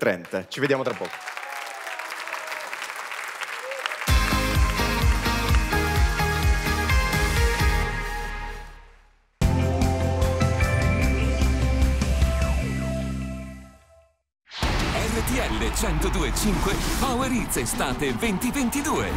Trent. Ci vediamo tra poco. RTL 1025 Power Hits Estate 2022.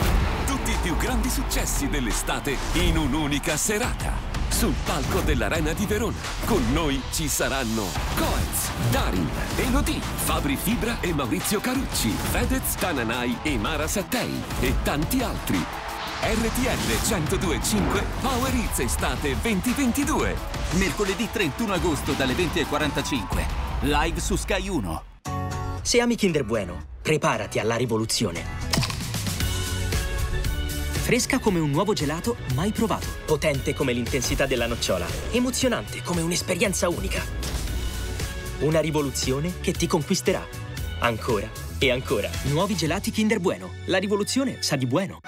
Tutti i più grandi successi dell'estate in un'unica serata. Sul palco dell'Arena di Verona. Con noi ci saranno Coez, Darin, Elodie, Fabri Fibra e Maurizio Carucci, Fedez, Tananai e Mara Sattei e tanti altri. RTL 1025 Power Hits Estate 2022. Mercoledì 31 agosto dalle 20.45. Live su Sky 1. Se ami Kinder Bueno, preparati alla rivoluzione. Fresca come un nuovo gelato mai provato. Potente come l'intensità della nocciola. Emozionante come un'esperienza unica. Una rivoluzione che ti conquisterà. Ancora e ancora. Nuovi gelati Kinder Bueno. La rivoluzione sa di bueno.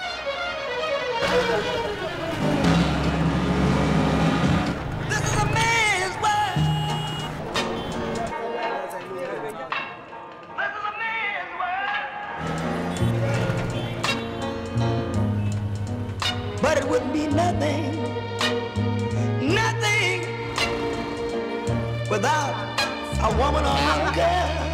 But it would be nothing, nothing without a woman or a girl.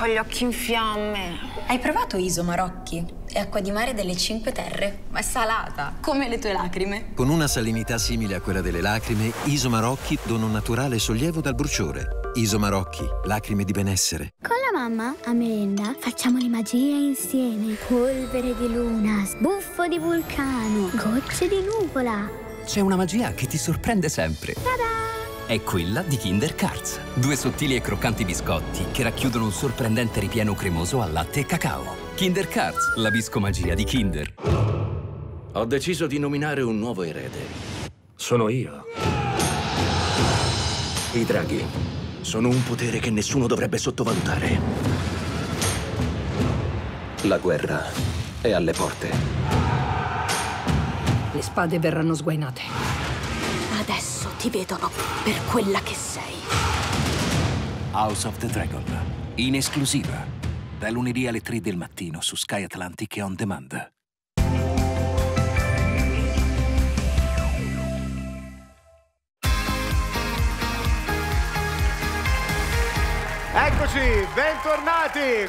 Ho gli occhi in fiamme. Hai provato Iso Marocchi? È acqua di mare delle Cinque Terre, ma è salata, come le tue lacrime. Con una salinità simile a quella delle lacrime, Iso Marocchi dona un naturale sollievo dal bruciore. Iso Marocchi, lacrime di benessere. Con la mamma, a merenda, facciamo le magie insieme. Polvere di luna, sbuffo di vulcano, gocce di nuvola. C'è una magia che ti sorprende sempre. È quella di Kinder Cards. Due sottili e croccanti biscotti che racchiudono un sorprendente ripieno cremoso al latte e cacao. Kinder Cards, la biscomagia di Kinder. Ho deciso di nominare un nuovo erede. Sono io. I draghi sono un potere che nessuno dovrebbe sottovalutare. La guerra è alle porte. Le spade verranno sguainate. Adesso ti vedono per quella che sei. House of the Dragon. In esclusiva. Da lunedì alle 3 del mattino su Sky Atlantic e On Demand. Eccoci, bentornati